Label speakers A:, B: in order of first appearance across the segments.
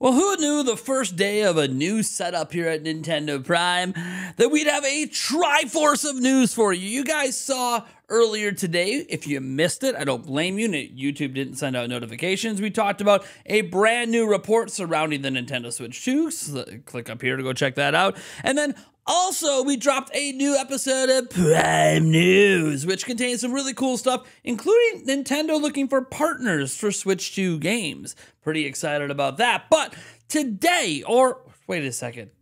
A: Well, who knew the first day of a new setup here at Nintendo Prime that we'd have a triforce of news for you? You guys saw earlier today. If you missed it, I don't blame you. YouTube didn't send out notifications. We talked about a brand new report surrounding the Nintendo Switch 2. So click up here to go check that out. And then also, we dropped a new episode of Prime News, which contains some really cool stuff, including Nintendo looking for partners for Switch 2 games. Pretty excited about that. But today, or wait a second,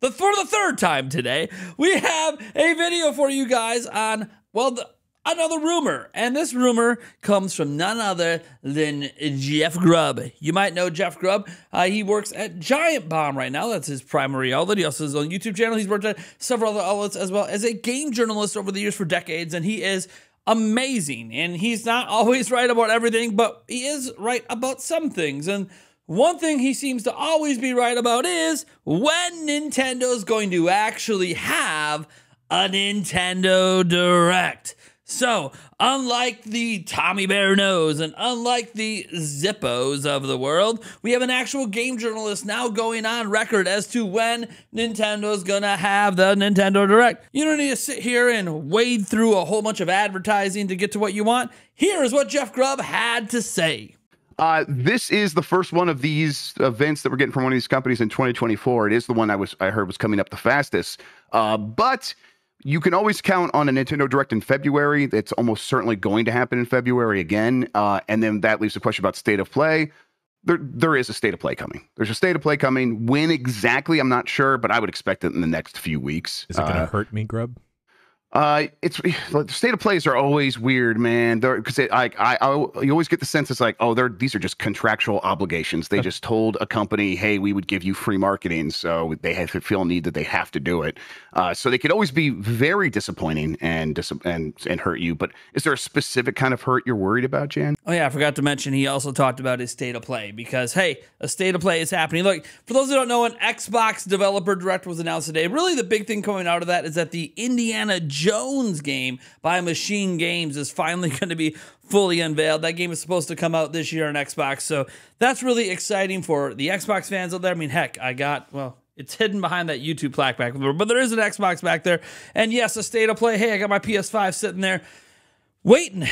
A: the, for the third time today, we have a video for you guys on, well, the, another rumor. And this rumor comes from none other than Jeff Grubb. You might know Jeff Grubb. Uh, he works at Giant Bomb right now. That's his primary outlet. He also has his own YouTube channel. He's worked at several other outlets as well as a game journalist over the years for decades. And he is amazing. And he's not always right about everything, but he is right about some things. And one thing he seems to always be right about is when Nintendo's going to actually have a Nintendo Direct. So, unlike the Tommy Bear Knows and unlike the Zippos of the world, we have an actual game journalist now going on record as to when Nintendo's gonna have the Nintendo Direct. You don't need to sit here and wade through a whole bunch of advertising to get to what you want. Here is what Jeff Grubb had to say.
B: Uh, this is the first one of these events that we're getting from one of these companies in 2024. It is the one I was I heard was coming up the fastest. Uh, but you can always count on a Nintendo Direct in February. It's almost certainly going to happen in February again. Uh, and then that leaves the question about state of play. There, there is a state of play coming. There's a state of play coming. When exactly, I'm not sure, but I would expect it in the next few weeks.
C: Is it going to uh, hurt me, Grubb?
B: Uh, it's the state of plays are always weird, man. Because like I, I, you always get the sense it's like, oh, they're these are just contractual obligations. They just told a company, hey, we would give you free marketing, so they have to feel a need that they have to do it. Uh, so they could always be very disappointing and dis- and and hurt you. But is there a specific kind of hurt you're worried about, Jan?
A: Oh yeah, I forgot to mention he also talked about his state of play because hey, a state of play is happening. Look, for those who don't know, an Xbox Developer Direct was announced today. Really, the big thing coming out of that is that the Indiana Jones game by MachineGames is finally going to be fully unveiled. That game is supposed to come out this year on Xbox, so that's really exciting for the Xbox fans out there. I mean, heck, I got well. It's hidden behind that YouTube plaque back there, but there is an Xbox back there. And yes, a state of play. Hey, I got my PS5 sitting there waiting.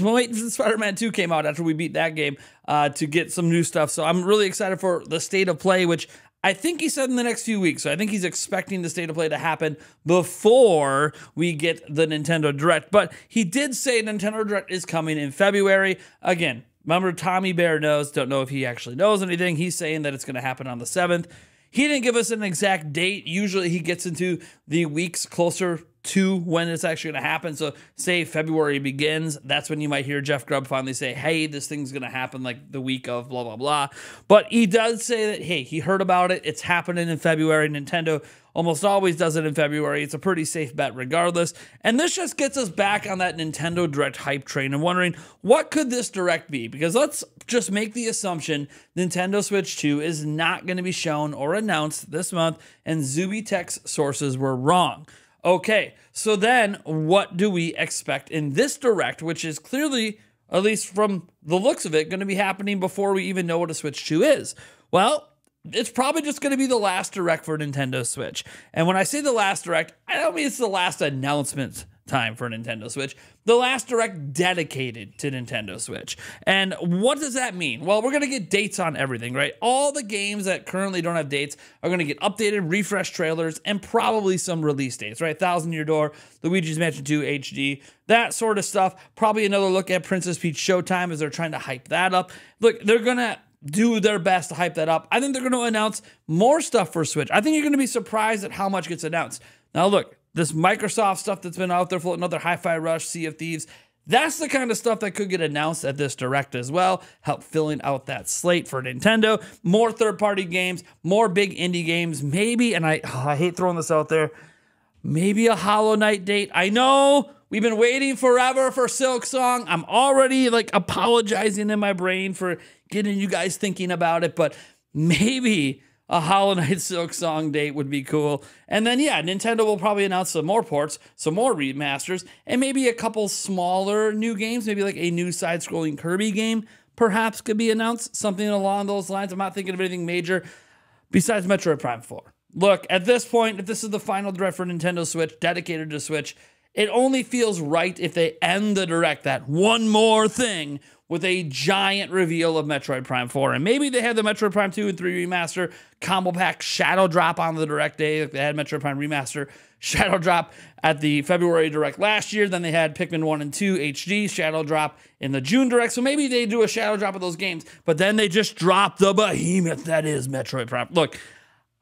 A: waiting for Spider-Man 2 came out after we beat that game uh, to get some new stuff. So I'm really excited for the state of play, which I think he said in the next few weeks. So I think he's expecting the state of play to happen before we get the Nintendo Direct. But he did say Nintendo Direct is coming in February. Again, remember Tommy Bear knows, don't know if he actually knows anything. He's saying that it's going to happen on the 7th. He didn't give us an exact date. Usually he gets into the weeks closer to when it's actually going to happen. So, say February begins, that's when you might hear Jeff Grubb finally say, Hey, this thing's going to happen like the week of blah, blah, blah. But he does say that, Hey, he heard about it. It's happening in February. Nintendo almost always does it in February. It's a pretty safe bet regardless. And this just gets us back on that Nintendo Direct hype train and wondering what could this Direct be? Because let's just make the assumption Nintendo Switch 2 is not going to be shown or announced this month, and Zuby Tech's sources were wrong. Okay, so then what do we expect in this direct, which is clearly, at least from the looks of it, going to be happening before we even know what a Switch 2 is? Well, it's probably just going to be the last direct for Nintendo Switch. And when I say the last direct, I don't mean it's the last announcement time for Nintendo Switch. The last direct dedicated to Nintendo Switch. And what does that mean? Well, we're going to get dates on everything, right? All the games that currently don't have dates are going to get updated, refresh trailers, and probably some release dates, right? Thousand Year Door, Luigi's Mansion 2 HD, that sort of stuff. Probably another look at Princess Peach Showtime as they're trying to hype that up. Look, they're going to do their best to hype that up. I think they're going to announce more stuff for Switch. I think you're going to be surprised at how much gets announced. Now, look, this Microsoft stuff that's been out there floating, another Hi-Fi Rush, Sea of Thieves. That's the kind of stuff that could get announced at this direct as well. Help filling out that slate for Nintendo. More third-party games, more big indie games, maybe. And I, oh, I hate throwing this out there. Maybe a Hollow Knight date. I know we've been waiting forever for Silksong. I'm already like apologizing in my brain for getting you guys thinking about it, but maybe a Hollow Knight Silksong date would be cool. And then, yeah, Nintendo will probably announce some more ports, some more remasters, and maybe a couple smaller new games, maybe like a new side scrolling Kirby game. perhaps could be announced, something along those lines. I'm not thinking of anything major besides Metroid Prime 4. Look, at this point, if this is the final direct for Nintendo Switch dedicated to Switch, it only feels right if they end the direct that one more thing with a giant reveal of Metroid Prime 4. And maybe they had the Metroid Prime 2 and 3 remaster combo pack shadow drop on the direct day. They had Metroid Prime remaster shadow drop at the February direct last year. Then they had Pikmin 1 and 2 HD shadow drop in the June direct. So maybe they do a shadow drop of those games, but then they just drop the behemoth that is Metroid Prime. Look,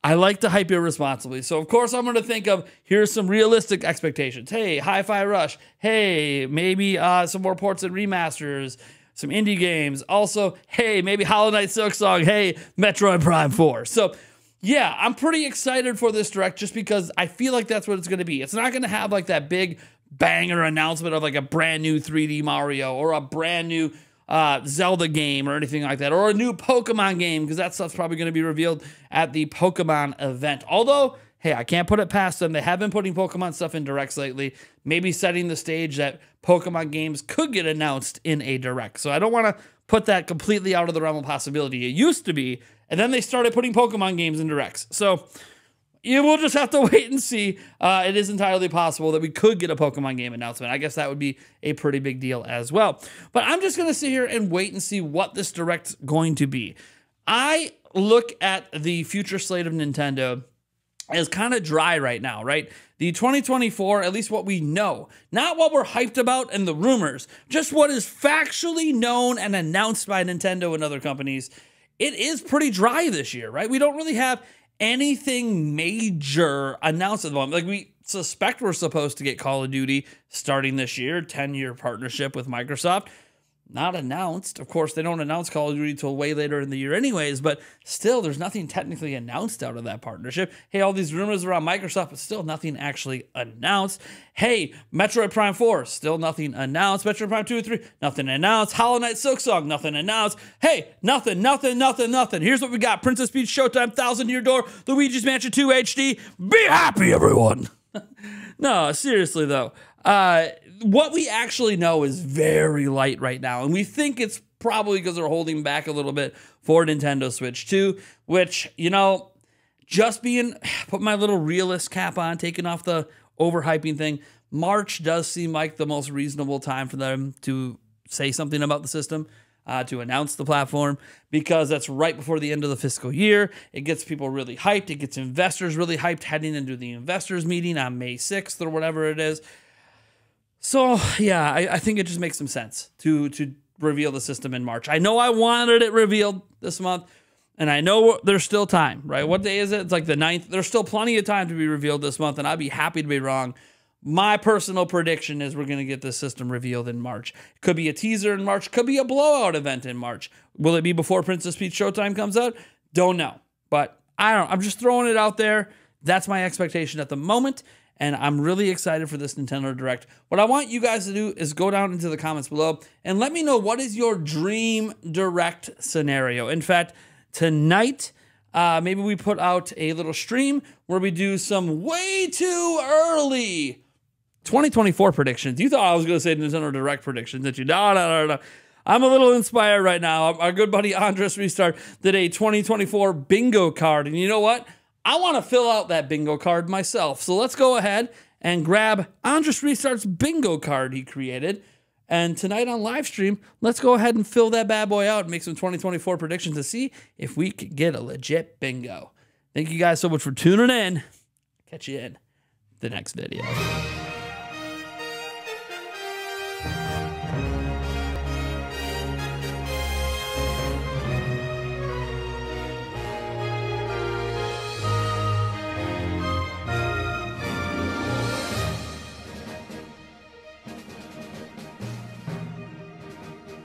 A: I like to hype irresponsibly. So, of course, I'm going to think of here's some realistic expectations. Hey, Hi-Fi Rush. Hey, maybe uh, some more ports and remasters some indie games. Also, hey, maybe Hollow Knight Silksong. Hey, Metroid Prime 4. So, yeah, I'm pretty excited for this direct just because I feel like that's what it's going to be. It's not going to have like that big banger announcement of like a brand new 3D Mario or a brand new uh, Zelda game or anything like that, or a new Pokemon game because that stuff's probably going to be revealed at the Pokemon event. Although, hey, I can't put it past them. They have been putting Pokemon stuff in directs lately, maybe setting the stage that Pokemon games could get announced in a direct. So I don't want to put that completely out of the realm of possibility. It used to be, and then they started putting Pokemon games in directs. So you will just have to wait and see. Uh, it is entirely possible that we could get a Pokemon game announcement. I guess that would be a pretty big deal as well. But I'm just going to sit here and wait and see what this direct's going to be. I look at the future slate of Nintendo is kind of dry right now, right? The 2024, at least what we know, not what we're hyped about and the rumors, just what is factually known and announced by Nintendo and other companies. It is pretty dry this year, right? We don't really have anything major announced at the moment. Like we suspect we're supposed to get Call of Duty starting this year, 10 year partnership with Microsoft not announced. Of course, they don't announce Call of Duty till way later in the year, anyways, but still, there's nothing technically announced out of that partnership. Hey, all these rumors around Microsoft, but still nothing actually announced. Hey, Metroid Prime 4, still nothing announced. Metroid Prime 2 and 3, nothing announced. Hollow Knight Silksong, nothing announced. Hey, nothing, nothing, nothing, nothing. Here's what we got Princess Peach Showtime, Thousand Year Door, Luigi's Mansion 2 HD. Be happy, everyone. no, seriously, though. Uh, what we actually know is very light right now, and we think it's probably because they're holding back a little bit for Nintendo Switch 2, which, you know, just being put my little realist cap on, taking off the overhyping thing. March does seem like the most reasonable time for them to say something about the system, uh, to announce the platform, because that's right before the end of the fiscal year. It gets people really hyped. It gets investors really hyped heading into the investors meeting on May 6th or whatever it is. So yeah, I, I, think it just makes some sense to to reveal the system in March. I know I wanted it revealed this month, and I know there's still time, right? What day is it? It's like the 9th. There's still plenty of time to be revealed this month, and I'd be happy to be wrong. My personal prediction is we're going to get this system revealed in March. It Could be a teaser in March, could be a blowout event in March. Will it be before Princess Peach Showtime comes out? Don't know. But I don't. I'm just throwing it out there. That's my expectation at the moment and I'm really excited for this Nintendo Direct. What I want you guys to do is go down into the comments below and let me know what is your dream Direct scenario. In fact, tonight, uh, maybe we put out a little stream where we do some way too early 2024 predictions. You thought I was going to say Nintendo Direct predictions, did you? No, no, no, no. I'm a little inspired right now. Our good buddy Andres Restart did a 2024 bingo card. And you know what? I want to fill out that bingo card myself. So let's go ahead and grab Andres Restart's bingo card he created. And tonight on live stream, let's go ahead and fill that bad boy out and make some 2024 predictions to see if we could get a legit bingo. Thank you guys so much for tuning in. Catch you in the next video.